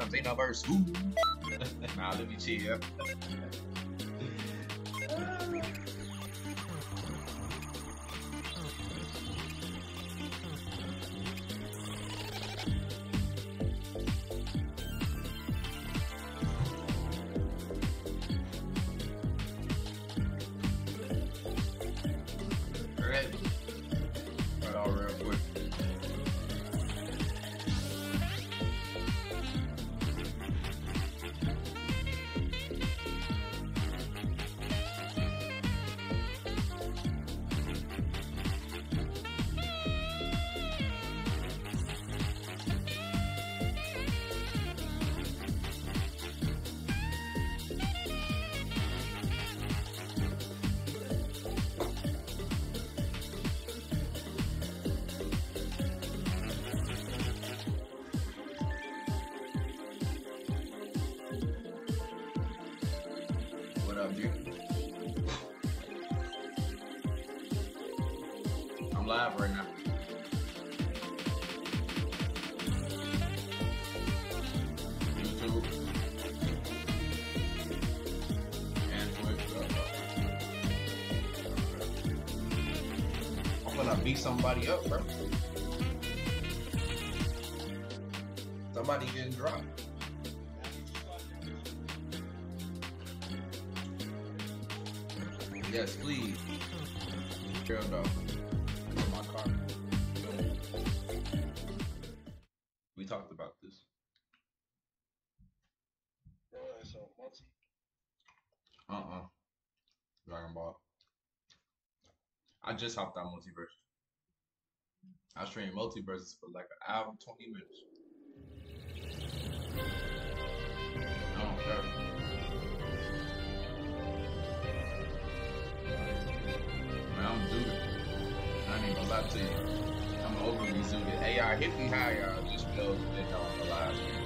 in here want to say something of our school. nah, let me chill. Beat somebody up, bro. Somebody getting dropped. Yes, please. Girl, dog. My car. We talked about this. Uh-uh. Dragon Ball. I just hopped on MultiVersus. I streamed MultiVersus for like an hour and 20 minutes. I don't care. I'm zooted. I ain't gonna lie to you. I'm overly zooted. Y'all, hit me high, y'all. Just know that y'all alive.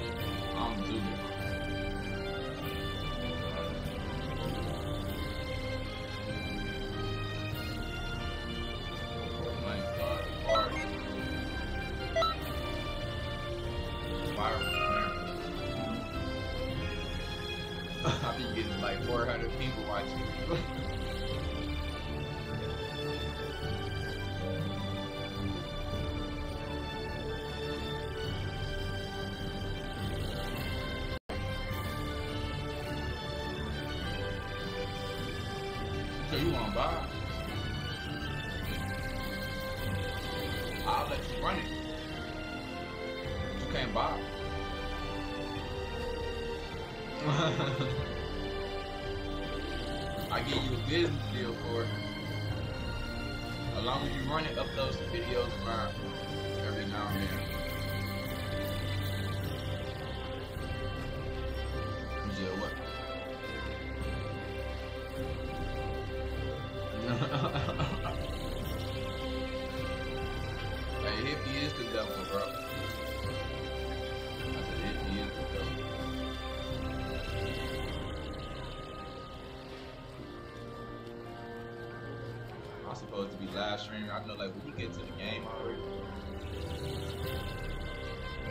Live streaming. I know, like, when we get to the game already,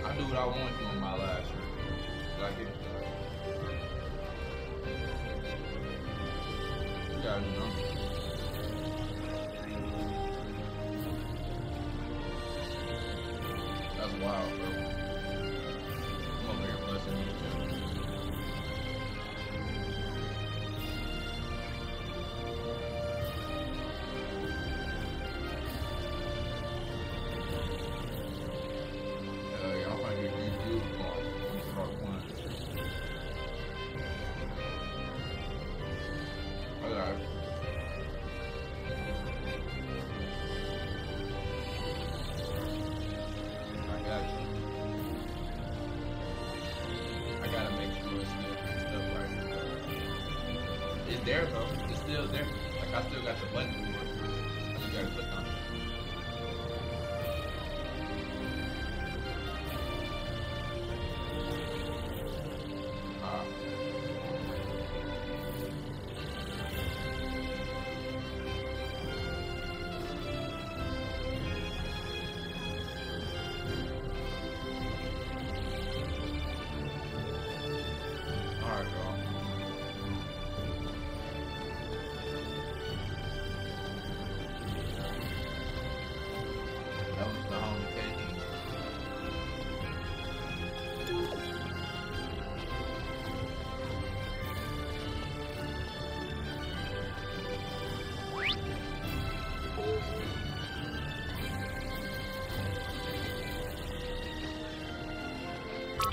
I do what I want to on my live stream. Like it. You gotta know. That's wild, bro.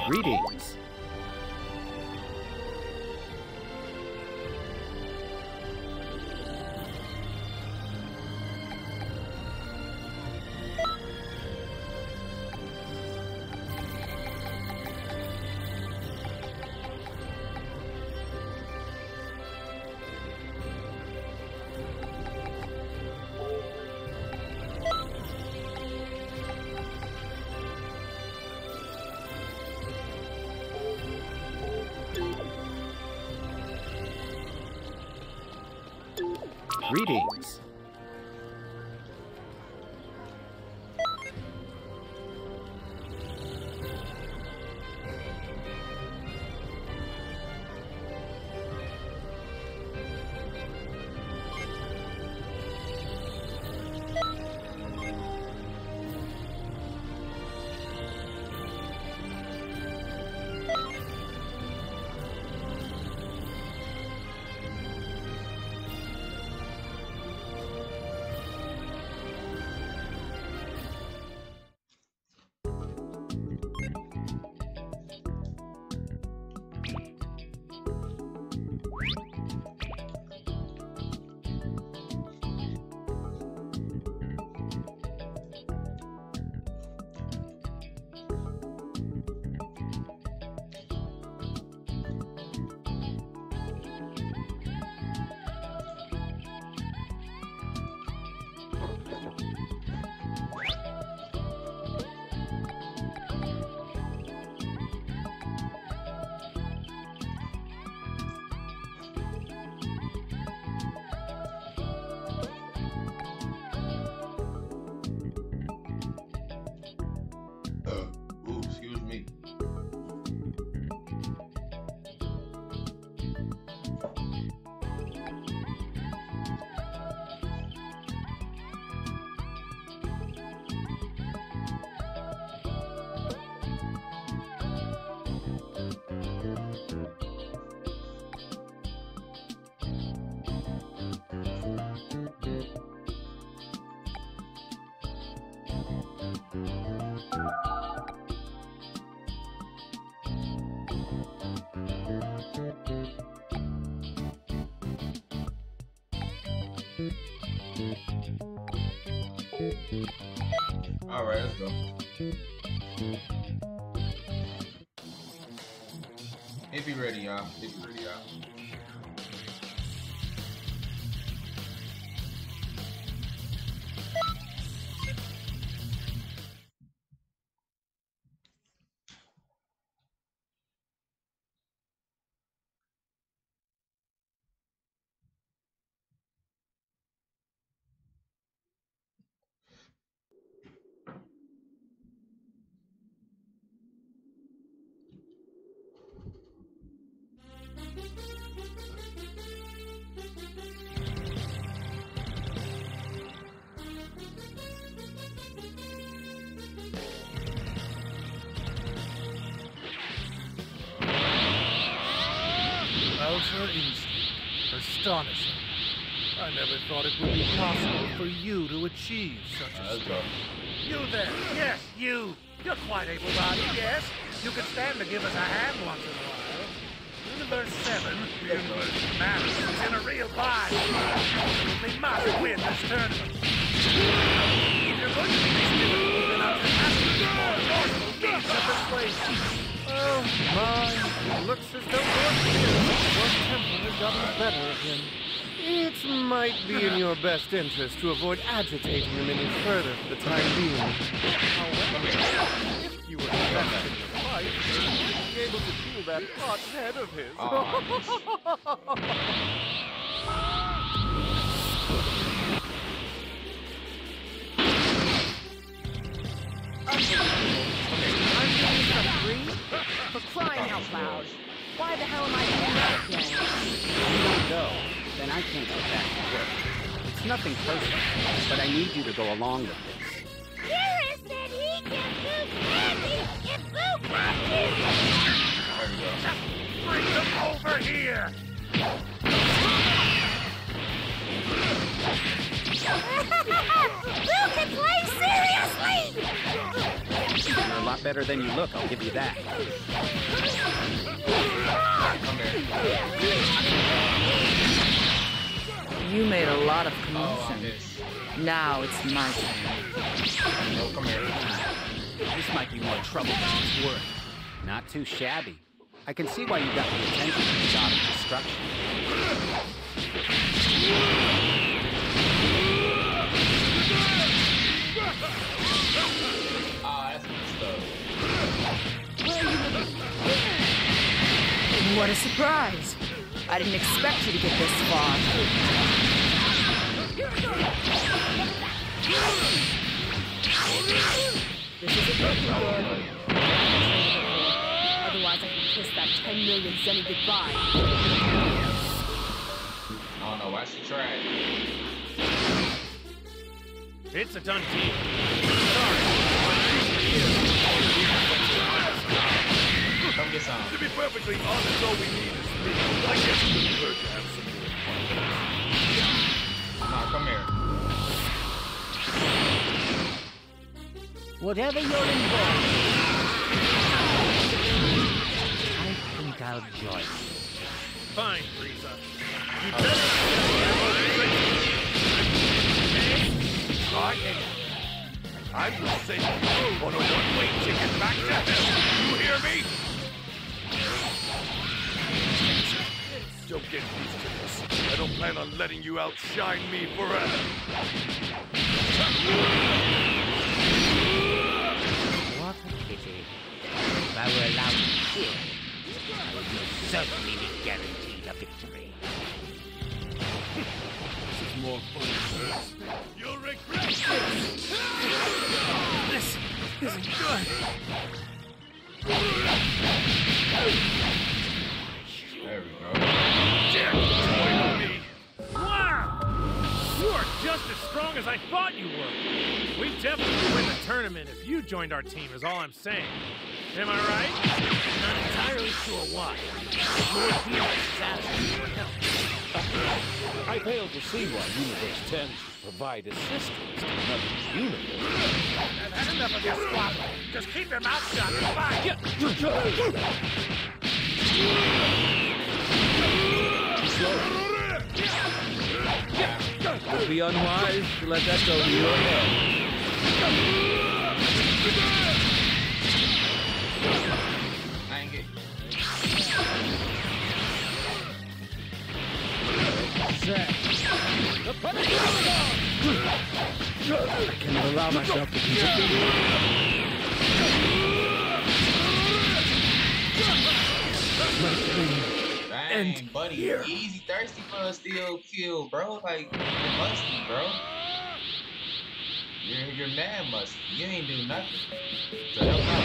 Greetings. Greetings. All right, let's go. If you ready, y'all. If you ready, y'all. Astonishing. I never thought it would be possible for you to achieve such a right, let's go. state. You there. Yes, you. You're quite able-bodied, yes. You can stand to give us a hand once in a while. Universe 7, the universe matters, is in a real bind. We must win this tournament. If you're going to be this difficult, then I'll just to be more forceful of persuasion. Oh, my. Looks as though your spirit, your temple is gotten the better of him. It might be in your best interest to avoid agitating him any further for the time being. However, if you were invested in the fight, you might be able to peel that hot head of his. Oh. okay, I'm going to three For crying out loud. Why the hell am I doing that again? If you don't go, then I can't get back to work. It's nothing personal, but I need you to go along with this. Garrus said he can do candy if Buu practice. There. Bring them over here! Buu can play seriously! Lot better than you look, I'll give you that. Come here. You made a lot of Oh, commotion. missed. Now it's my turn. No, come here. This might be more trouble than it's worth. Not too shabby. I can see why you got the attention of the God of Destruction. What a surprise. I didn't expect you to get this far. This isn't looking good. Otherwise, I can kiss that 10 million Zeni goodbye. I don't know why she tried. It's a done deal. Come perfectly honest, all we need is me. I guess it wouldn't hurt to have some more Nah, come here. Whatever you're involved I think I'll join. Fine, Frieza. You better Try again. I will send you on a one-way ticket back to hell. You hear me? Don't get used to this. I don't plan on letting you outshine me forever. What a pity. If I were allowed to kill, I would most certainly be guaranteed a victory. This is more fun than this. You'll regret this. This isn't good. There we go. Dare me? Wow! You are just as strong as I thought you were. We definitely win the tournament if you joined our team, is all I'm saying. Am I right? Not entirely sure why. Your team is asking for help. I fail to see why Universe 10 should provide assistance to another universe. I've had enough of your squabble. Just keep your mouth shut and fight. It would be unwise to let that go to your head. I cannot allow myself to be defeated. Dang, buddy, easy thirsty for a steel kill, bro. Like, you're musty, bro. You're, you're mad musty. You ain't do nothing. So help out.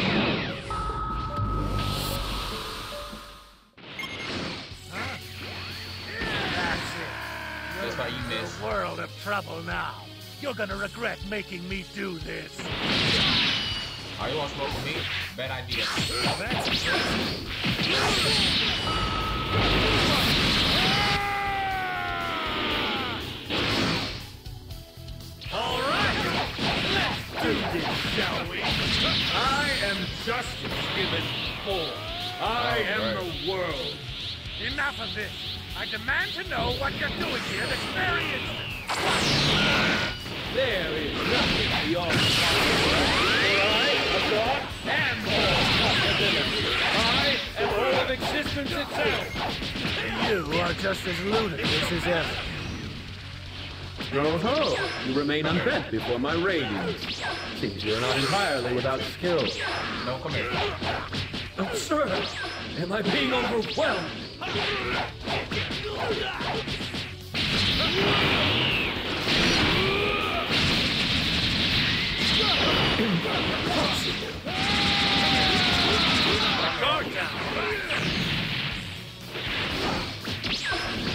That's it. That's why you missed. A world of trouble now. You're gonna regret making me do this. Oh, you want to smoke with me? Bad idea. Justice given form. I am the world. Enough of this. I demand to know what you're doing here this very instant. There is nothing beyond. For I, a god, am all possibility. I am all of existence itself. You are just as ludicrous as ever. Ho ho! You remain unbent before my radiance. Seems you're not entirely without skill. No, come here. Oh, sir! Am I being overwhelmed? Guard down.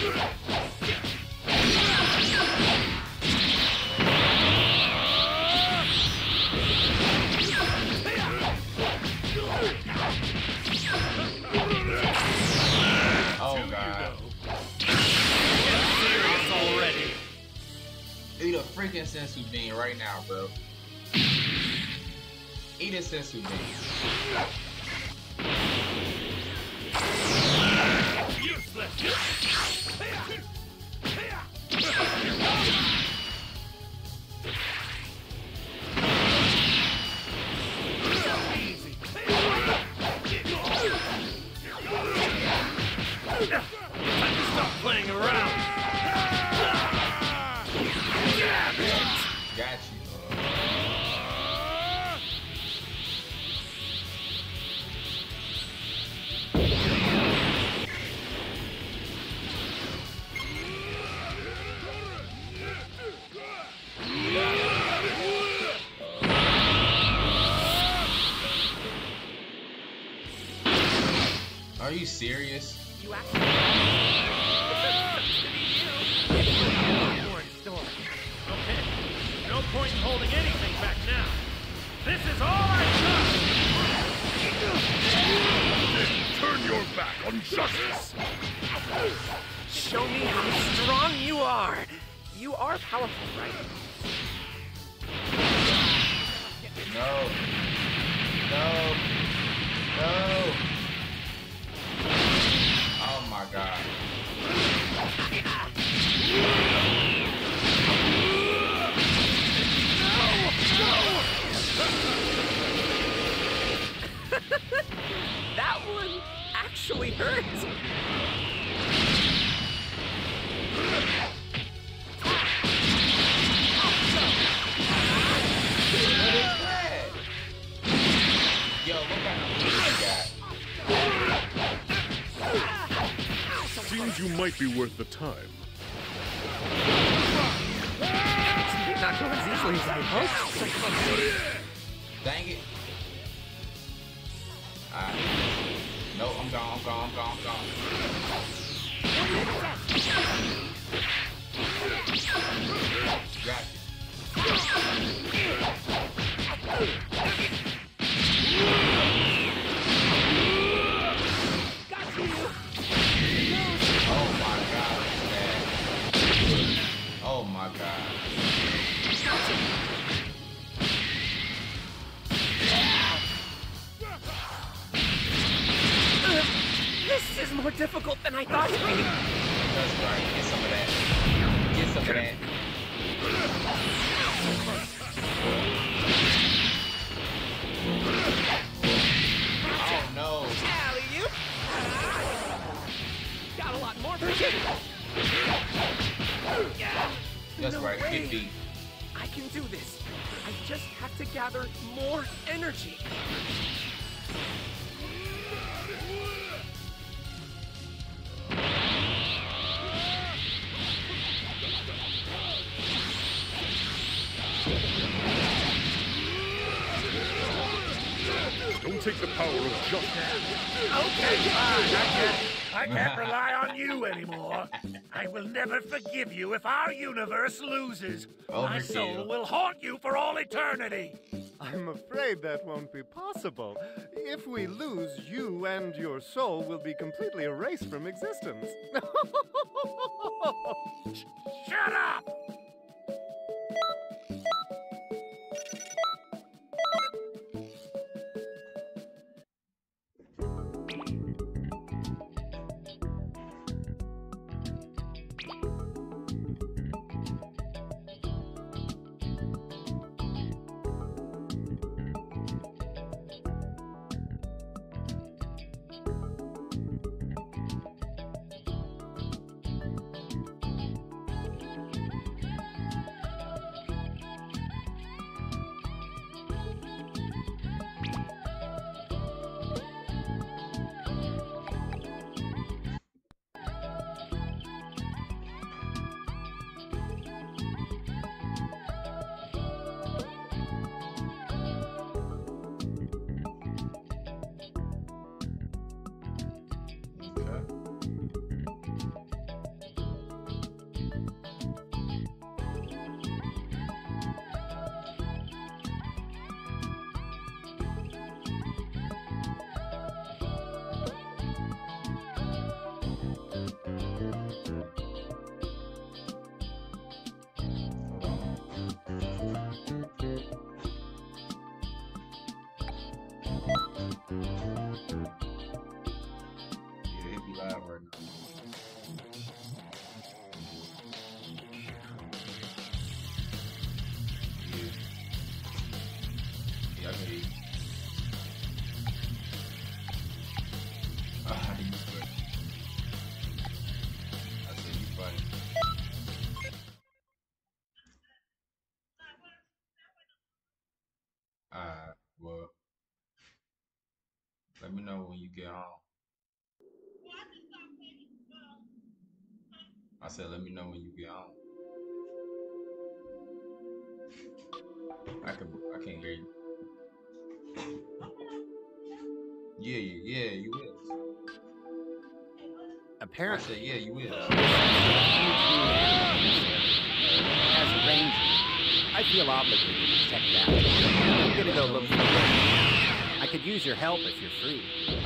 Oh, freaking senzu bean right now, bro. Eat a senzu bean. やった! Serious? You got? Seems you might be worth the time. Did not go as easily as I hoped. Dang it. I thought it'd be. That's right. Get some of that. Get some of that. Oh no. Alley you. Got a lot more vision. That's No right. way. Get beat. I can do this. I just have to gather more energy. Don't take the power of justice. Okay, fine. I can't, I can't rely on you anymore. I will never forgive you if our universe loses. Oh, My Overkill. soul will haunt you for all eternity. I'm afraid that won't be possible. If we lose, you and your soul will be completely erased from existence. Shut up! Let me know when you get home. I said, let me know when you get home. I can, I can't hear you. Yeah, yeah, yeah, you will. I Apparently, said, yeah, you will. as a ranger, I feel obligated to check that. I'm gonna go look for could use your help if you're free.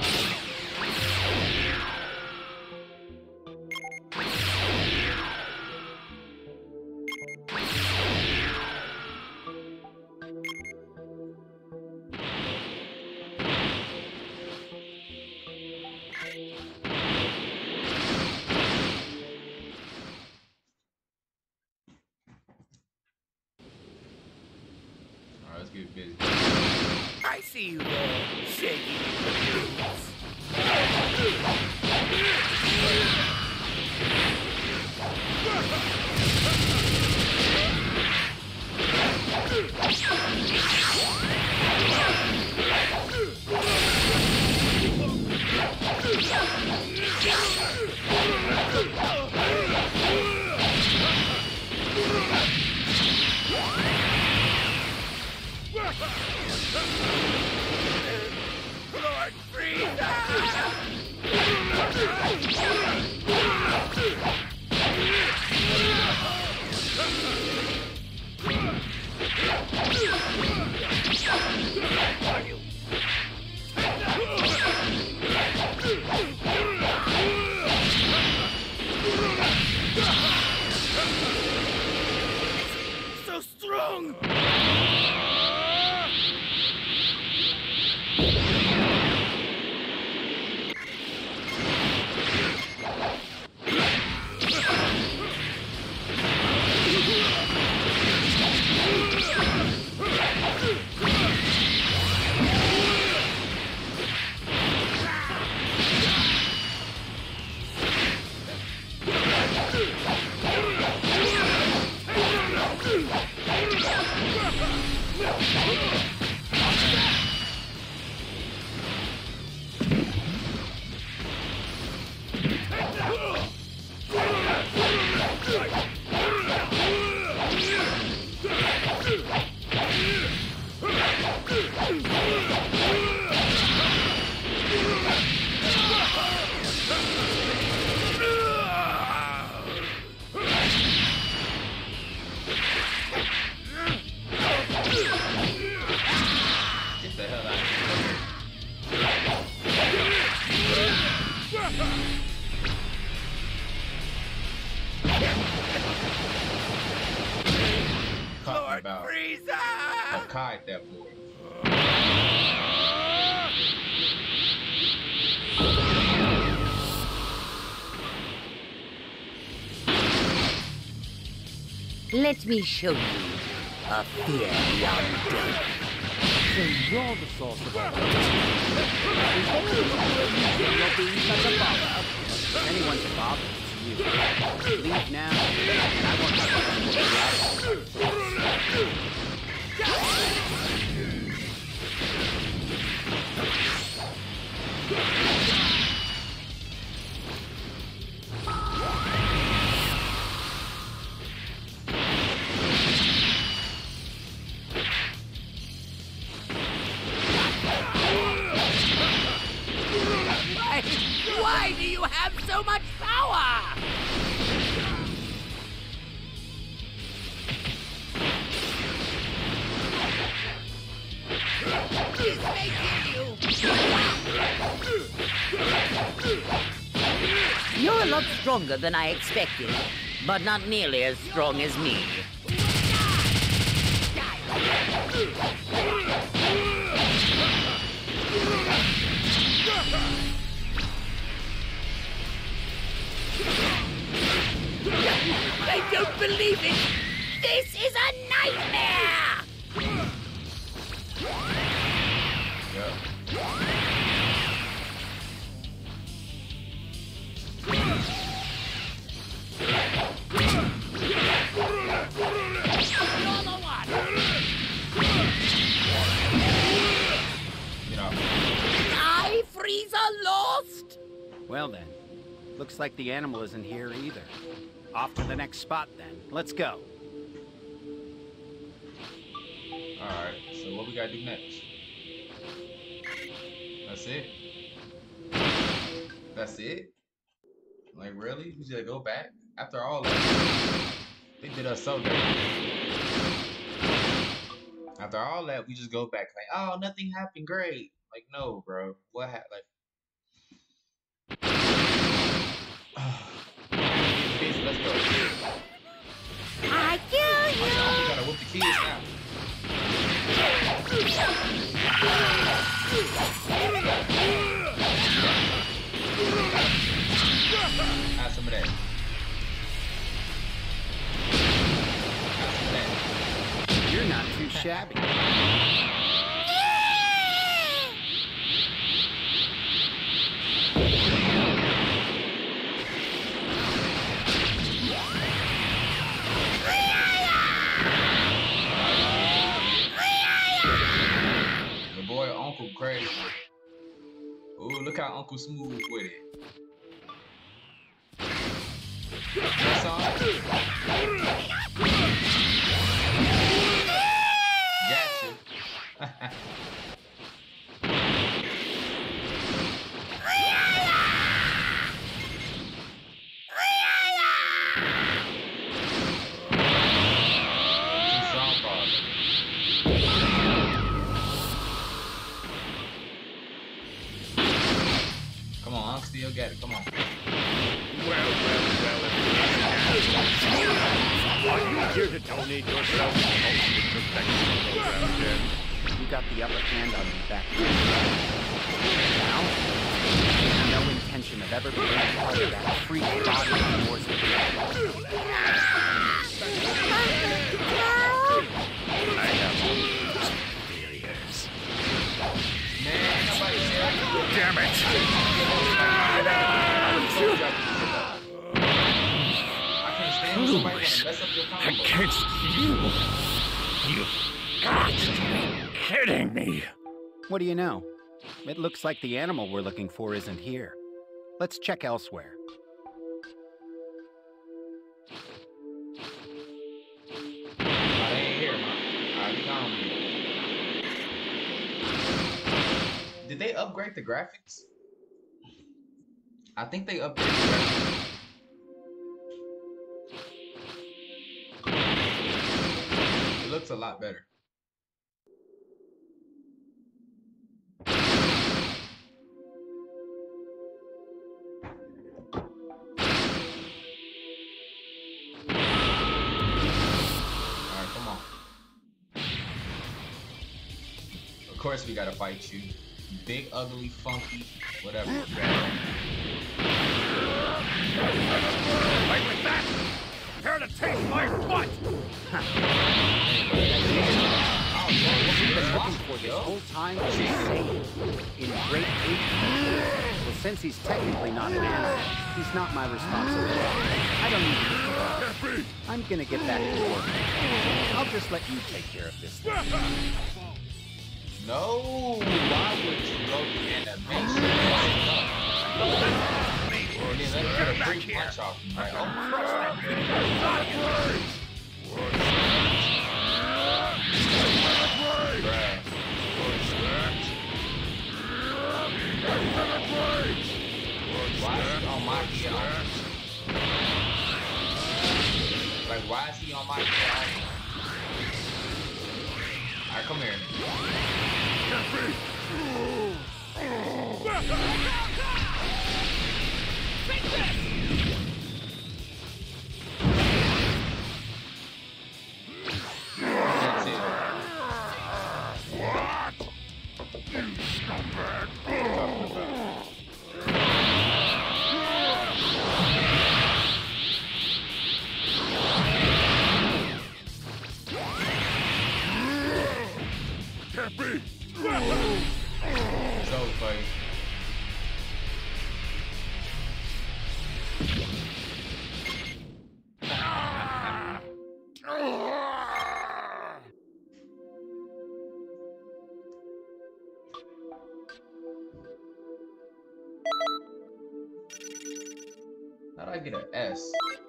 Let me show you a fear beyond death. So you're the source of all You're being such a bother. If anyone's a bother, it's you. Leave now, and I won't have to stronger than I expected, but not nearly as strong as me. I don't believe it! This is a nightmare! Like the animal isn't here either. Off to the next spot then. Let's go. Alright, so what we gotta do next? That's it? That's it? Like really? We just go back? After all that, they did us so dirty. After all that, we just go back like, oh, nothing happened, great. Like, no, bro. What happened? Like, Bitch, let's go. I kill you! gotta whoop the kids now. Have some of that. You're not too shabby. The boy Uncle crazy. Ooh, look how Uncle smooth with it. That song? Gotcha. here to donate yourself to the perfection? You got the upper hand on me back then. Now, no intention of ever being part of that freak body of yours again. I have failures. Damn it! I can't combo. can't steal. You got to be kidding me. What do you know? It looks like the animal we're looking for isn't here. Let's check elsewhere. They ain't here, man. Alright, we gone. man. Did they upgrade the graphics? I think they upgraded the graphics. Looks a lot better. Of course we gotta fight you. Big, ugly, funky, whatever. Like with that! Prepare to taste my butt! For this whole time was. In great. Well, since he's technically not an animal, he's not my responsibility. I don't need to get involved. I'm gonna get back to work. I'll just let you take care of this thing. No! Why would you go to animation? And then let me get a free punch off. Like, oh, bruh. Why is he on my kid? Like, why is come here. That's I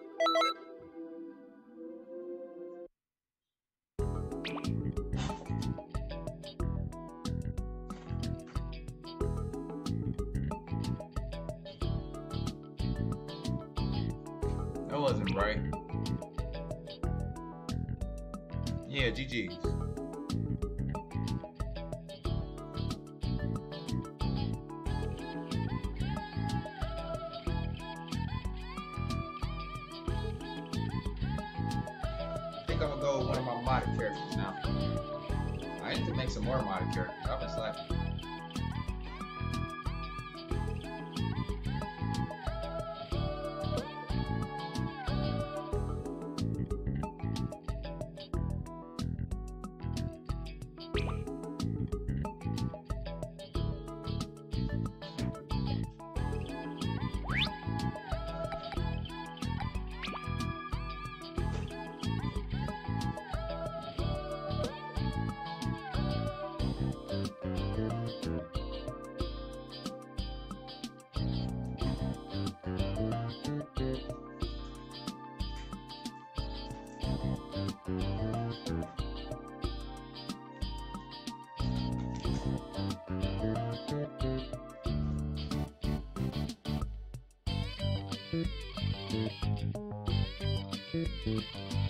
Thank you.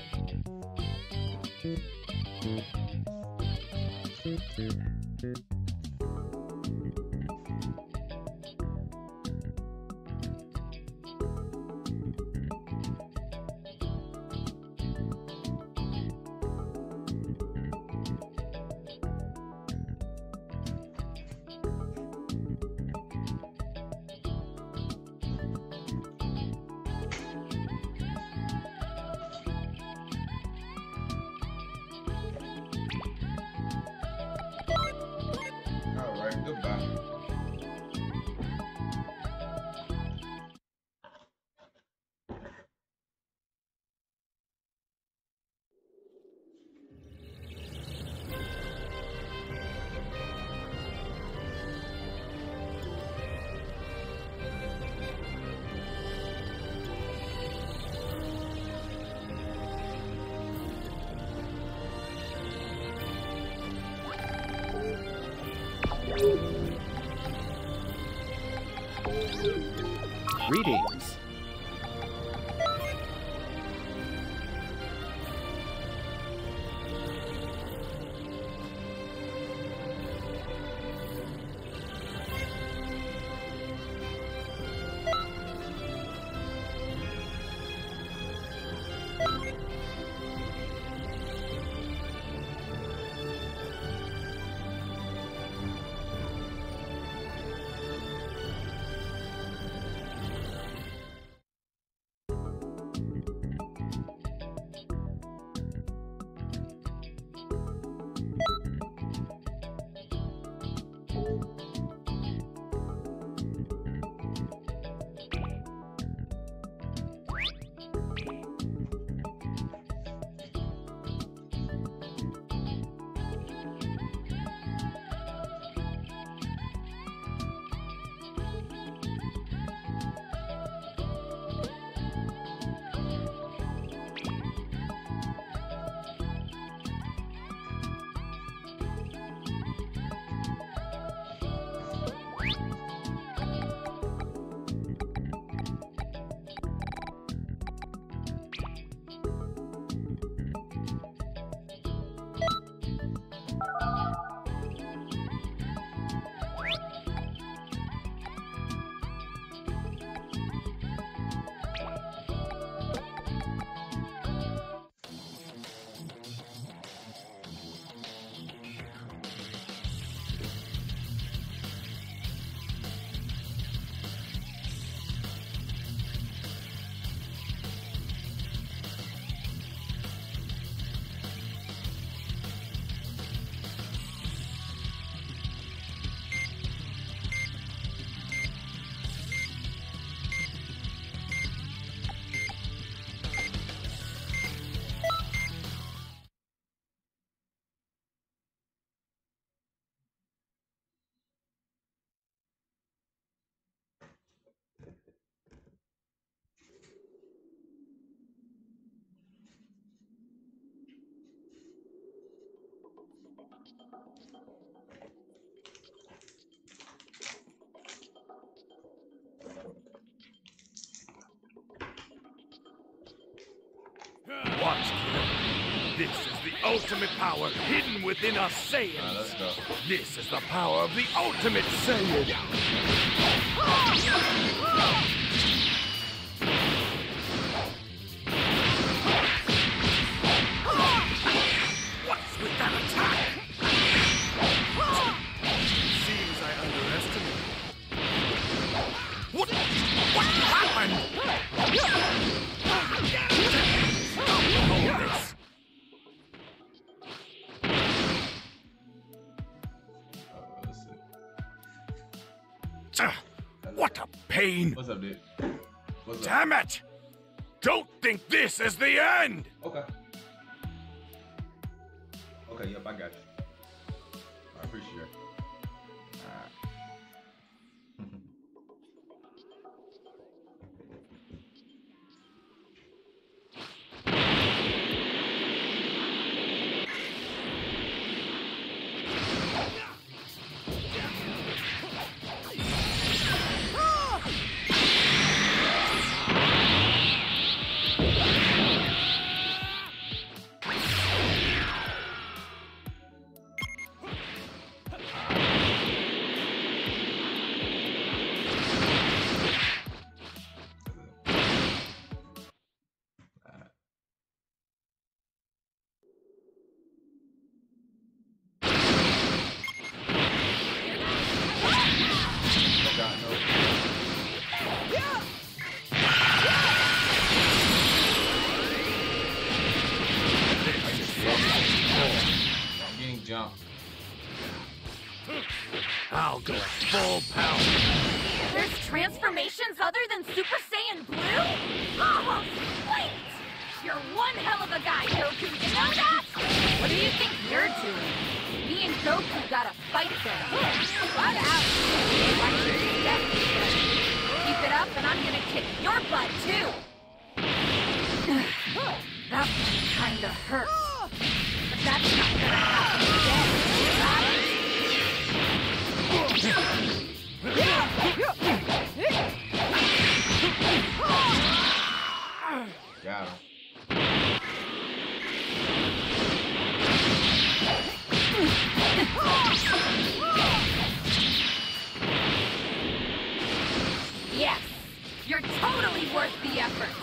This is the ultimate power hidden within us Saiyans. Alright, let's go. This is the power of the ultimate Saiyan. Up, dude? What's up? Damn it! Don't think this is the end! Okay, go at full power. There's transformations other than Super Saiyan Blue? Oh, sweet! You're one hell of a guy, Goku, you know that? What do you think you're doing? Me and Goku got a fight there. What out? Keep it up and I'm gonna kick your butt too! that one kinda hurt. But that's not gonna happen again? Yes! You're totally worth the effort!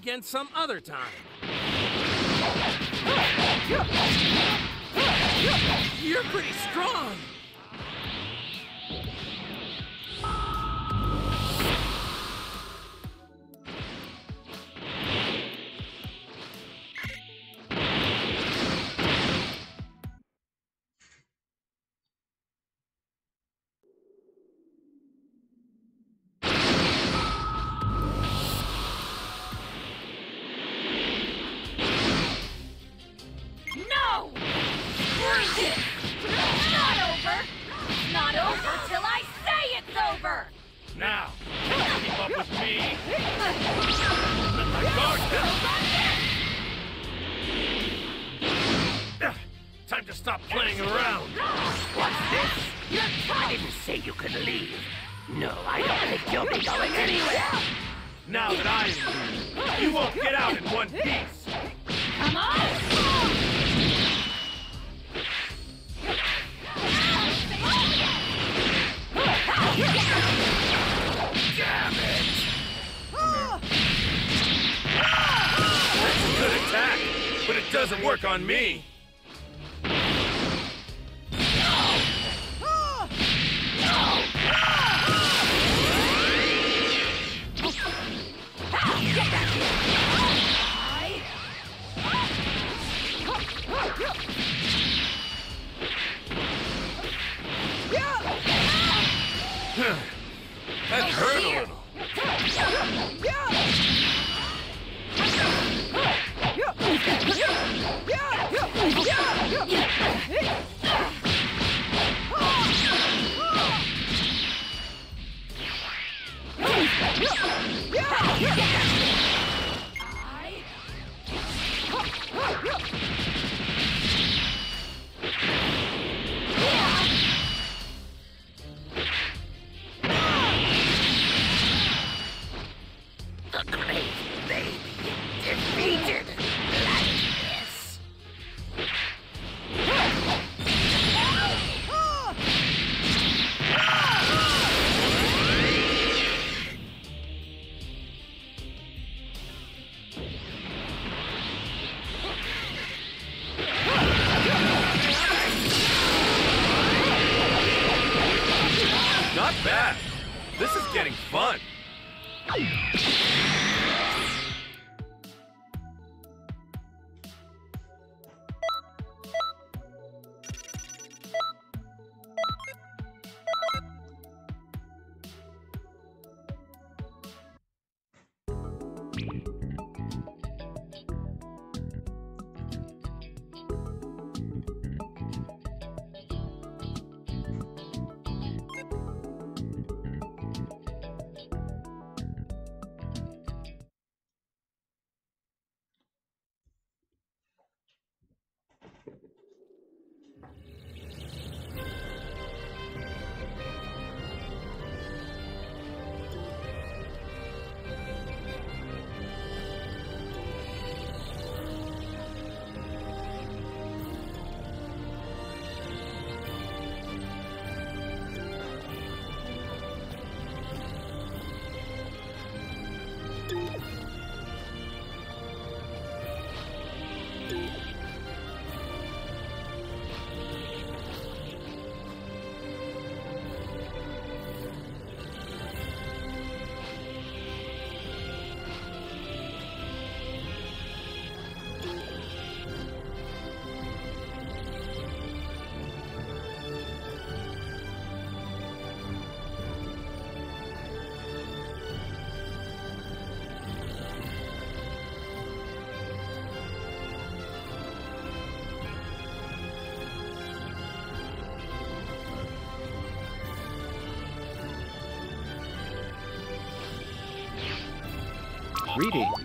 again some other time. You're pretty strong. Greetings.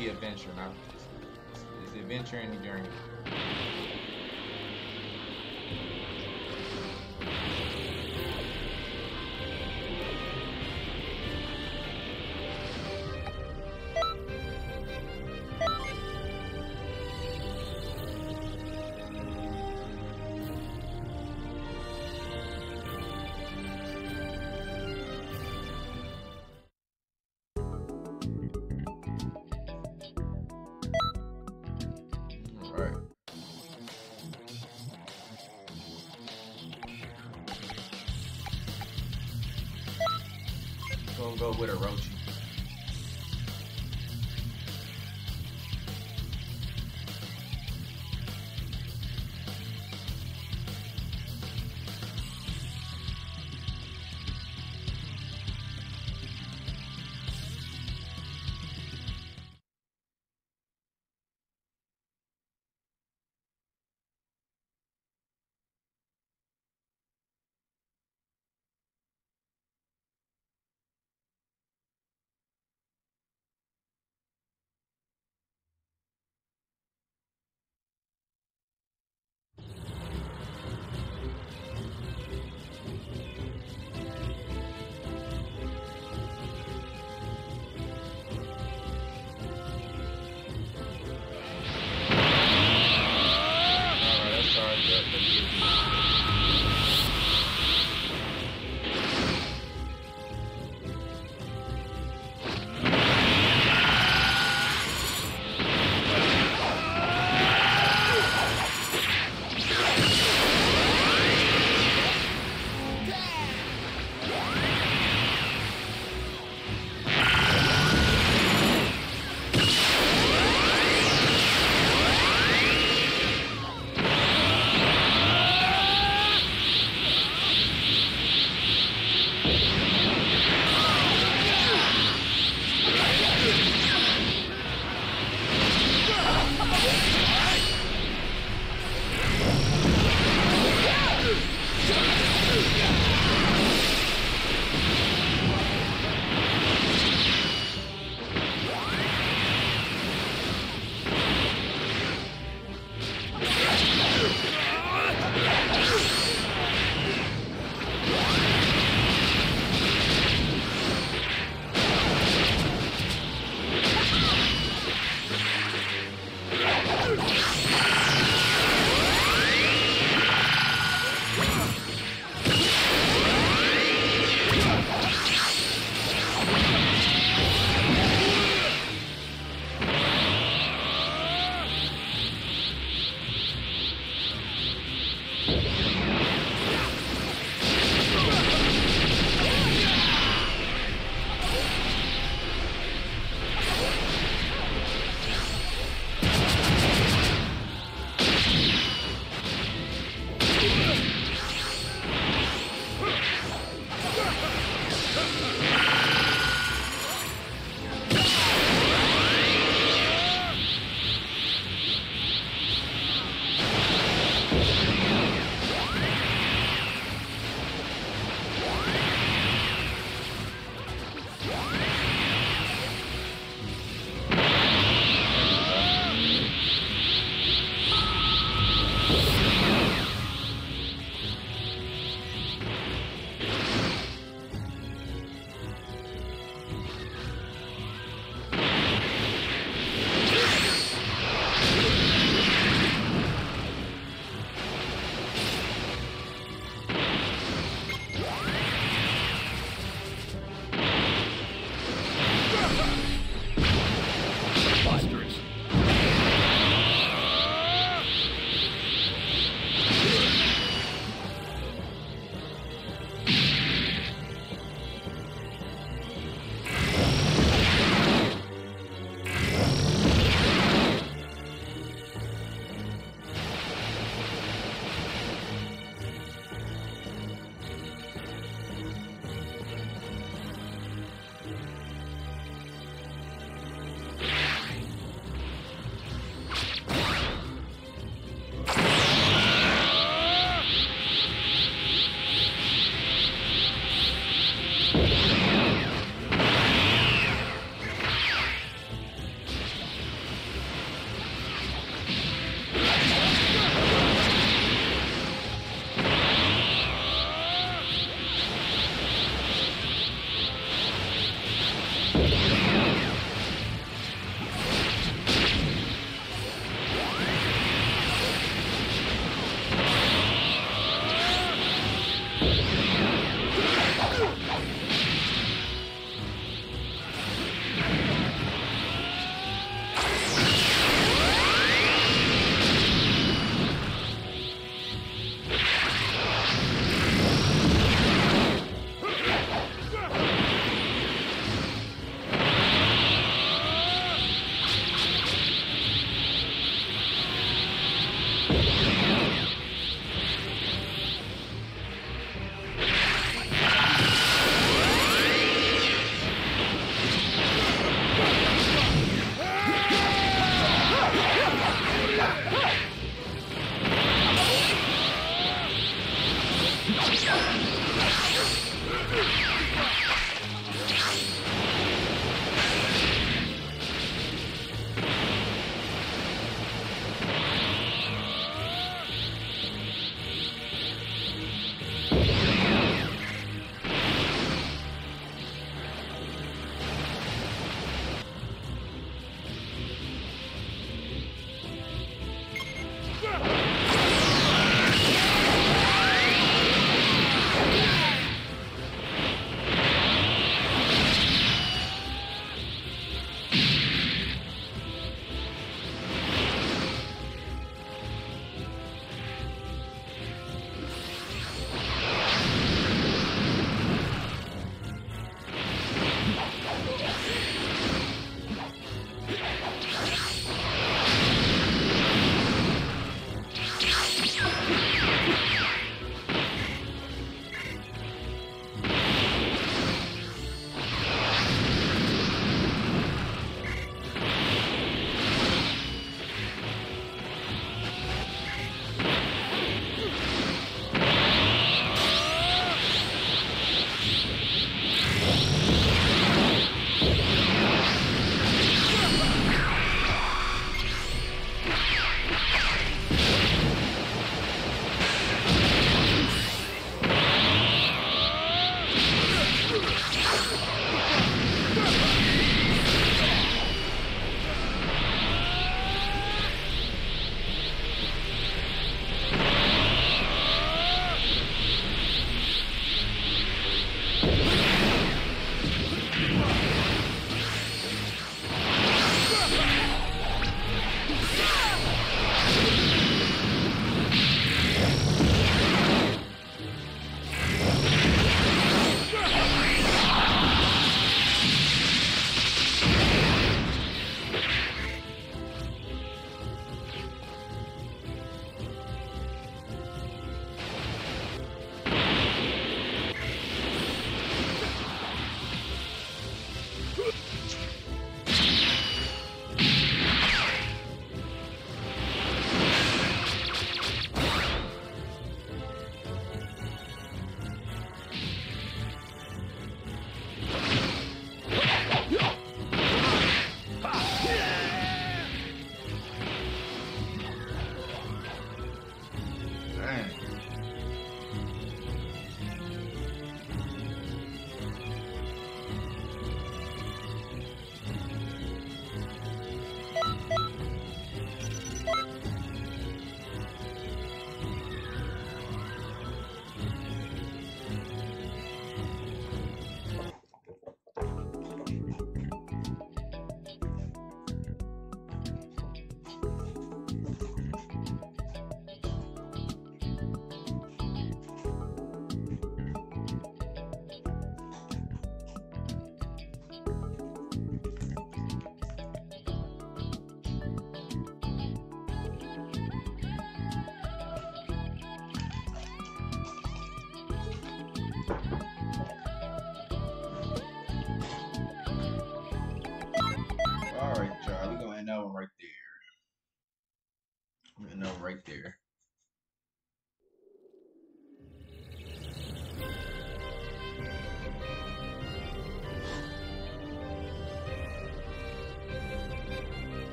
the adventure, huh? It's, adventure and the journey. gonna go with a roach.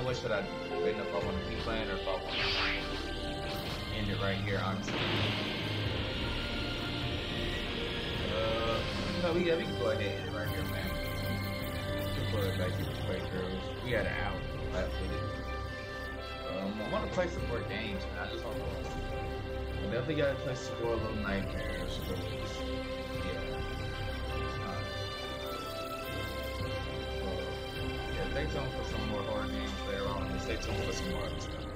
On what should I do. Debating if I want to keep playing or if I want to end it right here, honestly. Uh, no, we, yeah, we can go ahead and end it right here, man. Just it back to play girls. We had an hour left with it. Um, I want to play some more games, man. I just want to. I definitely got to play some more Little Nightmares. Yeah. Uh, yeah, stay tuned for some more horror games later